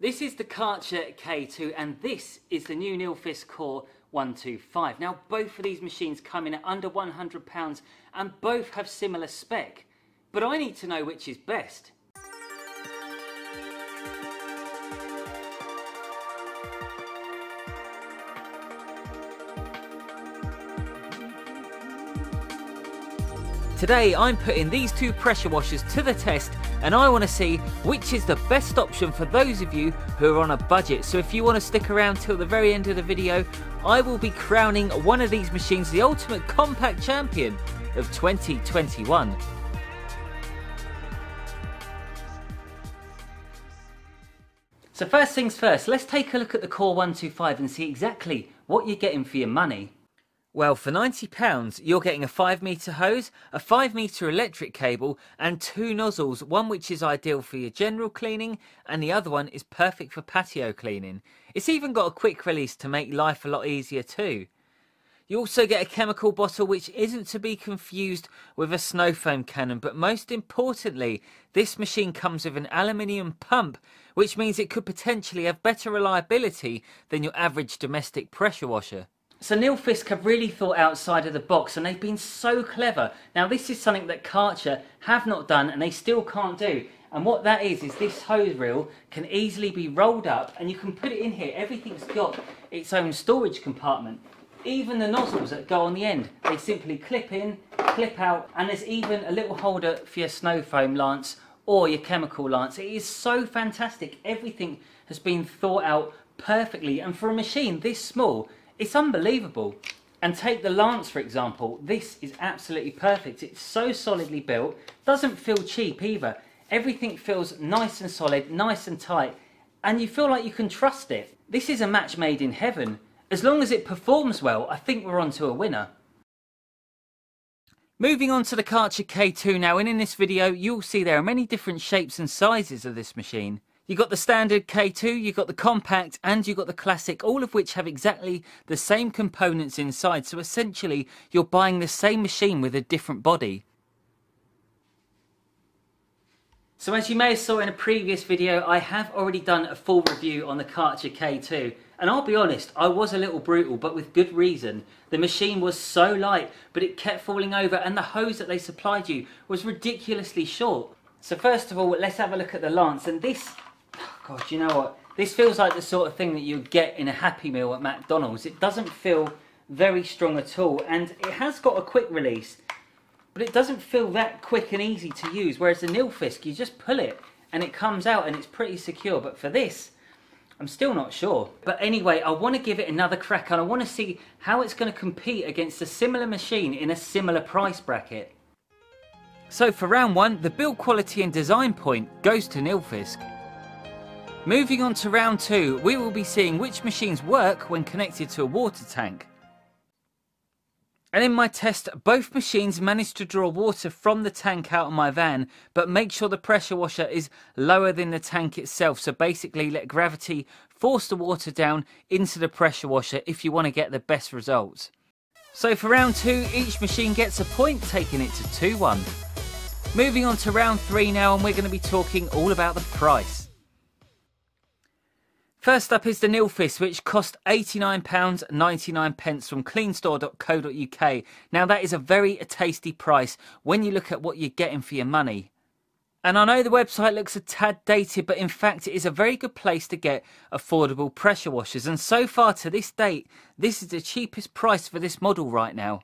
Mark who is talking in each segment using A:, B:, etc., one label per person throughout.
A: This is the Karcher K2 and this is the new Nilfisk Core 125. Now both of these machines come in at under £100 and both have similar spec. But I need to know which is best. Today I'm putting these two pressure washers to the test and I want to see which is the best option for those of you who are on a budget. So if you want to stick around till the very end of the video, I will be crowning one of these machines the ultimate compact champion of 2021. So first things first, let's take a look at the Core 125 and see exactly what you're getting for your money. Well, for £90, you're getting a 5 metre hose, a 5 metre electric cable, and two nozzles, one which is ideal for your general cleaning, and the other one is perfect for patio cleaning. It's even got a quick release to make life a lot easier too. You also get a chemical bottle which isn't to be confused with a snow foam cannon, but most importantly, this machine comes with an aluminium pump, which means it could potentially have better reliability than your average domestic pressure washer. So Nilfisk have really thought outside of the box and they've been so clever. Now this is something that Karcher have not done and they still can't do. And what that is, is this hose reel can easily be rolled up and you can put it in here. Everything's got its own storage compartment. Even the nozzles that go on the end, they simply clip in, clip out, and there's even a little holder for your snow foam lance or your chemical lance. It is so fantastic. Everything has been thought out perfectly. And for a machine this small, it's unbelievable. And take the Lance for example, this is absolutely perfect. It's so solidly built, doesn't feel cheap either. Everything feels nice and solid, nice and tight, and you feel like you can trust it. This is a match made in heaven. As long as it performs well, I think we're on to a winner. Moving on to the Karcher K2 now, and in this video you'll see there are many different shapes and sizes of this machine. You've got the standard K2, you've got the compact, and you've got the classic, all of which have exactly the same components inside. So essentially, you're buying the same machine with a different body. So as you may have saw in a previous video, I have already done a full review on the Karcher K2. And I'll be honest, I was a little brutal, but with good reason. The machine was so light, but it kept falling over, and the hose that they supplied you was ridiculously short. So first of all, let's have a look at the lance. And this God, you know what? This feels like the sort of thing that you get in a Happy Meal at McDonald's. It doesn't feel very strong at all, and it has got a quick release, but it doesn't feel that quick and easy to use, whereas the Nilfisk, you just pull it, and it comes out, and it's pretty secure, but for this, I'm still not sure. But anyway, I want to give it another crack, and I want to see how it's going to compete against a similar machine in a similar price bracket. So for round one, the build quality and design point goes to Nilfisk. Moving on to round two, we will be seeing which machines work when connected to a water tank. And in my test, both machines managed to draw water from the tank out of my van, but make sure the pressure washer is lower than the tank itself. So basically let gravity force the water down into the pressure washer if you want to get the best results. So for round two, each machine gets a point, taking it to 2-1. Moving on to round three now, and we're going to be talking all about the price. First up is the Nilfisk, which cost £89.99 from cleanstore.co.uk. Now, that is a very tasty price when you look at what you're getting for your money. And I know the website looks a tad dated, but in fact, it is a very good place to get affordable pressure washers. And so far to this date, this is the cheapest price for this model right now.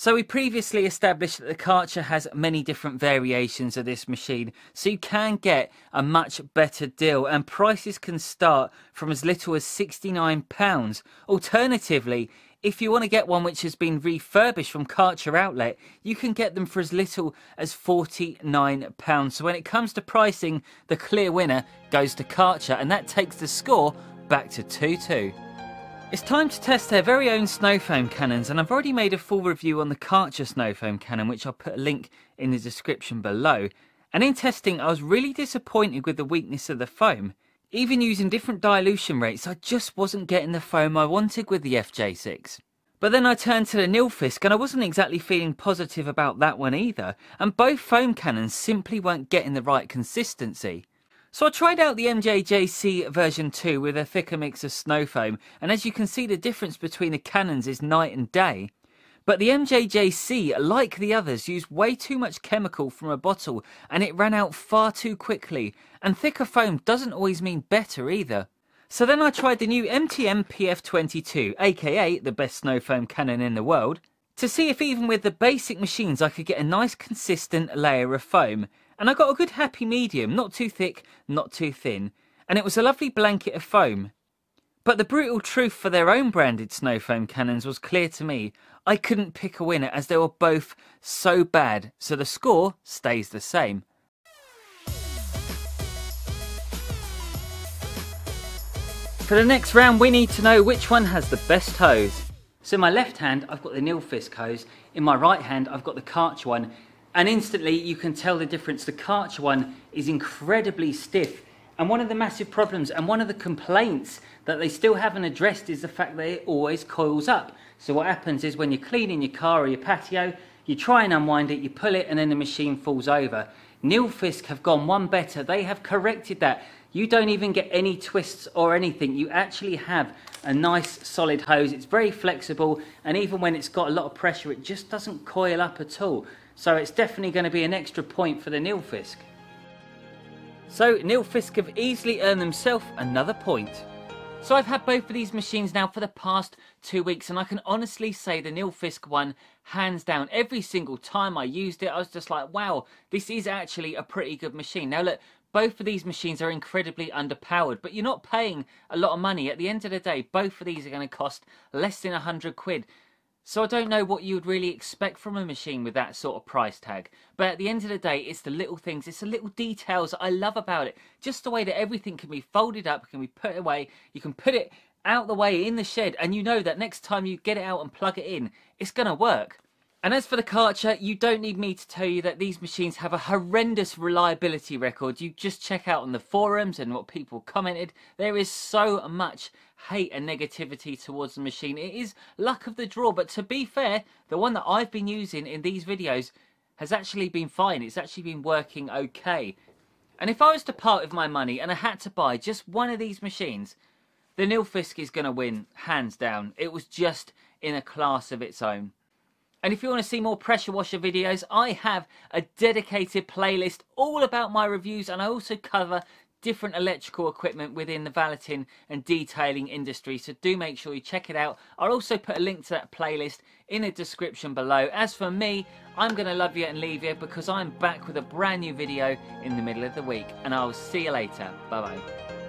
A: So we previously established that the Karcher has many different variations of this machine, so you can get a much better deal and prices can start from as little as £69. Alternatively, if you want to get one which has been refurbished from Karcher Outlet, you can get them for as little as £49. So when it comes to pricing, the clear winner goes to Karcher and that takes the score back to 2-2. It's time to test their very own snow foam cannons and I've already made a full review on the Karcher snow foam cannon which I'll put a link in the description below. And in testing I was really disappointed with the weakness of the foam. Even using different dilution rates I just wasn't getting the foam I wanted with the FJ6. But then I turned to the Nilfisk and I wasn't exactly feeling positive about that one either and both foam cannons simply weren't getting the right consistency. So I tried out the MJJC version 2 with a thicker mix of snow foam, and as you can see the difference between the cannons is night and day. But the MJJC, like the others, used way too much chemical from a bottle and it ran out far too quickly, and thicker foam doesn't always mean better either. So then I tried the new MTM PF22, aka the best snow foam cannon in the world, to see if even with the basic machines I could get a nice consistent layer of foam, and I got a good happy medium, not too thick, not too thin, and it was a lovely blanket of foam. But the brutal truth for their own branded snow foam cannons was clear to me. I couldn't pick a winner as they were both so bad, so the score stays the same. For the next round we need to know which one has the best hose. So in my left hand I've got the Nilfisk hose, in my right hand I've got the Karcher one and instantly you can tell the difference. The Karcher one is incredibly stiff. And one of the massive problems and one of the complaints that they still haven't addressed is the fact that it always coils up. So what happens is when you're cleaning your car or your patio, you try and unwind it, you pull it and then the machine falls over. Nilfisk have gone one better. They have corrected that. You don't even get any twists or anything. You actually have a nice solid hose. It's very flexible and even when it's got a lot of pressure, it just doesn't coil up at all. So it's definitely going to be an extra point for the Nilfisk. So Nilfisk have easily earned themselves another point. So I've had both of these machines now for the past two weeks and I can honestly say the Nilfisk one, hands down, every single time I used it I was just like wow, this is actually a pretty good machine. Now look, both of these machines are incredibly underpowered, but you're not paying a lot of money. At the end of the day, both of these are going to cost less than a hundred quid. So I don't know what you would really expect from a machine with that sort of price tag. But at the end of the day, it's the little things, it's the little details I love about it. Just the way that everything can be folded up, can be put away. You can put it out the way in the shed and you know that next time you get it out and plug it in, it's going to work. And as for the Karcher, you don't need me to tell you that these machines have a horrendous reliability record. You just check out on the forums and what people commented. There is so much hate and negativity towards the machine. It is luck of the draw, but to be fair, the one that I've been using in these videos has actually been fine. It's actually been working okay. And if I was to part with my money and I had to buy just one of these machines, the Nilfisk is going to win, hands down. It was just in a class of its own. And if you want to see more pressure washer videos, I have a dedicated playlist all about my reviews and I also cover different electrical equipment within the valeting and detailing industry. So do make sure you check it out. I'll also put a link to that playlist in the description below. As for me i'm gonna love you and leave you because i'm back with a brand new video in the middle of the week and i'll see you later. Bye bye